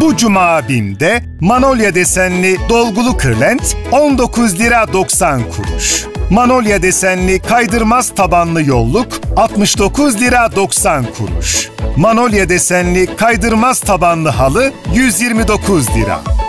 Bu cuma BİM'de Manolya desenli dolgulu kırlent 19 lira 90 kuruş. Manolya desenli kaydırmaz tabanlı yolluk 69 lira 90 kuruş. Manolya desenli kaydırmaz tabanlı halı 129 lira.